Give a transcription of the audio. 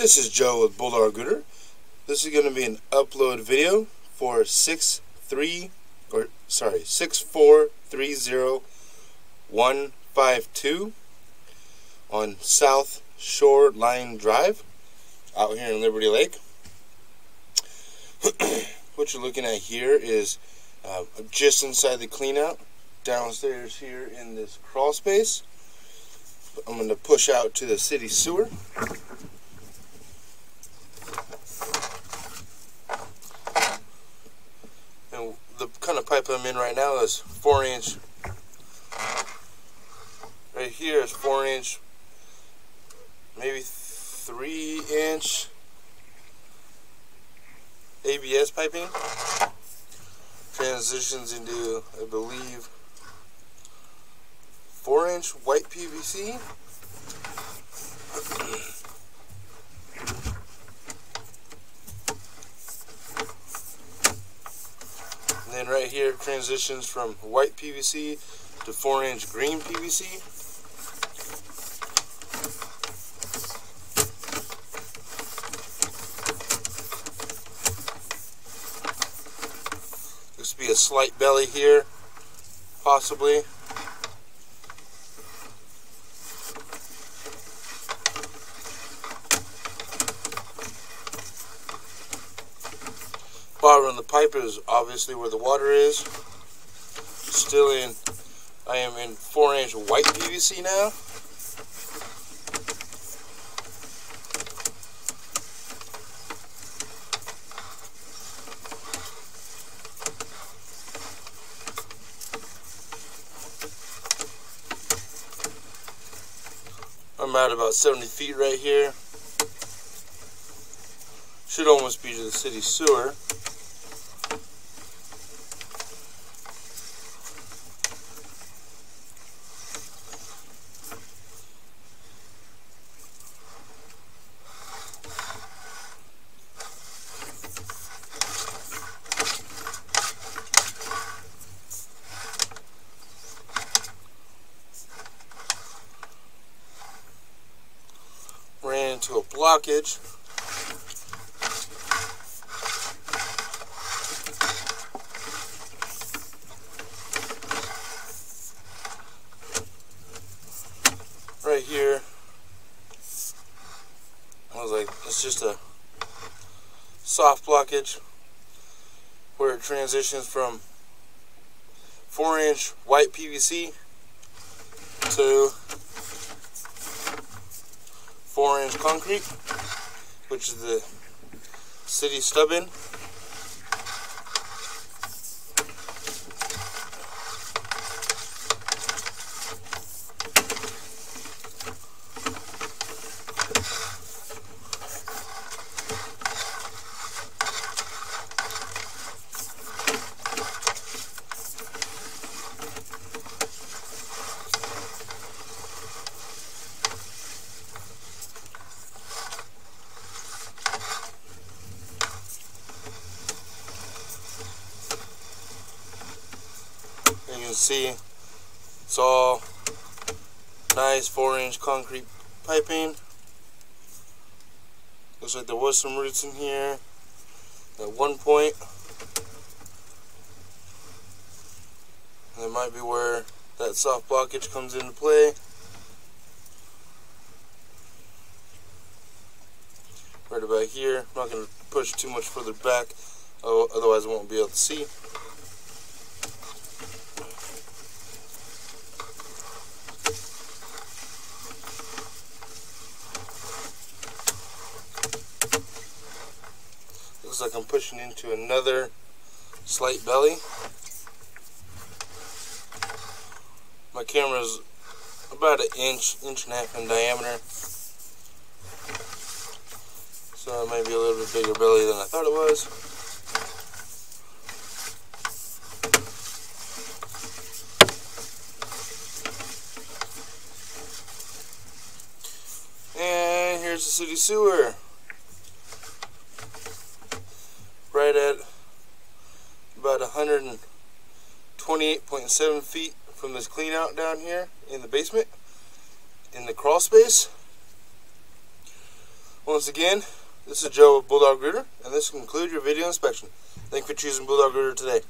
This is Joe with Bulldog Rooter. This is going to be an upload video for 63 or sorry 6430152 on South Shore Line Drive out here in Liberty Lake. what you're looking at here is uh, just inside the cleanout downstairs here in this crawl space. I'm going to push out to the city sewer. And the of pipe I'm in right now is 4 inch. Right here is 4 inch, maybe 3 inch ABS piping. Transitions into, I believe, 4 inch white PVC. Then right here transitions from white PVC to 4 inch green PVC. This be a slight belly here, possibly. Pipe is obviously where the water is. Still in, I am in 4 inch white PVC now. I'm at about 70 feet right here. Should almost be to the city sewer. Into a blockage. Right here. I was like, it's just a soft blockage where it transitions from 4 inch white PVC to four inch concrete, which is the city stubbing. And you can see it's all nice four inch concrete piping. Looks like there was some roots in here at one point. And that might be where that soft blockage comes into play. Right about here. I'm not going to push too much further back, otherwise I won't be able to see. Like I'm pushing into another slight belly. My camera's about an inch, inch and a half in diameter. So it might be a little bit bigger belly than I thought it was. And here's the city sewer. Right at about 128.7 feet from this clean out down here in the basement in the crawl space Once again, this is Joe with Bulldog Rooter, and this concludes your video inspection. Thank you for choosing Bulldog Rooter today.